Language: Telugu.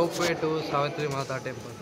Ropeway to Savitri Mata temple.